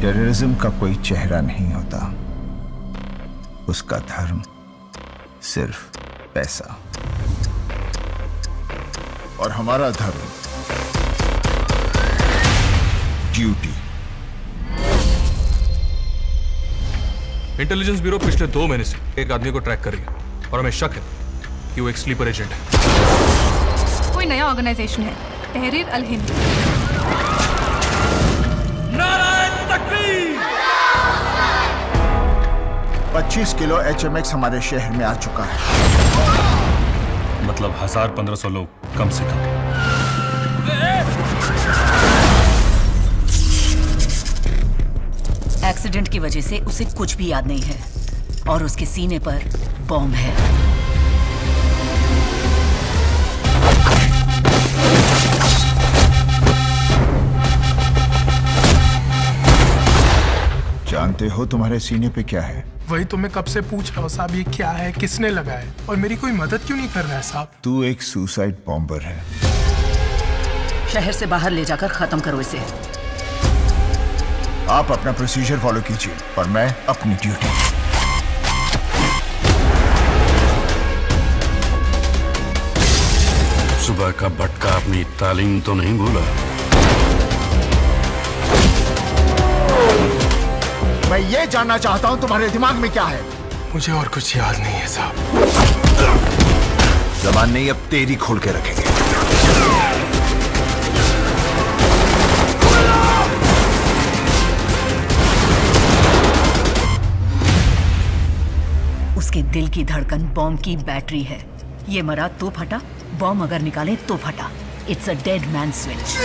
Terrorism का कोई चेहरा नहीं होता। उसका धर्म सिर्फ़ पैसा। और हमारा धर्म ड्यूटी इंटेलिजेंस ब्यूरो पिछले दो महीने से एक आदमी को ट्रैक कर रही है। और हमें शक है कि वो एक स्लीपर एजेंट है। कोई नया ऑर्गेनाइजेशन है। तहरीर अल हिंद पच्चीस किलो एचएमएक्स हमारे शहर में आ चुका है। मतलब हज़ार पंद्रह सौ लोग कम से कम। एक्सीडेंट की वजह से उसे कुछ भी याद नहीं है और उसके सीने पर बॉम्ब है। जानते हो तुम्हारे सीने पे क्या है? वही तो मैं कब से पूछ रहा हूँ साहब ये क्या है किसने लगाया और मेरी कोई मदद क्यों नहीं कर रहा है साहब? तू एक सुसाइड बॉम्बर है। शहर से बाहर ले जाकर खत्म करो इसे। आप अपना प्रोसीजर फॉलो कीजिए और मैं अपनी ड्यूटी सुबह का भटका अपनी तालीम तो नहीं भूला। ये जानना चाहता हूँ तुम्हारे दिमाग में क्या है। मुझे और कुछ याद नहीं है साहब। जबान नहीं अब तेरी खोल के रखेंगे। उसके दिल की धड़कन बॉम्ब की बैटरी है। ये मरा तो फटा बॉम्ब अगर निकाले तो फटा। It's a dead man switch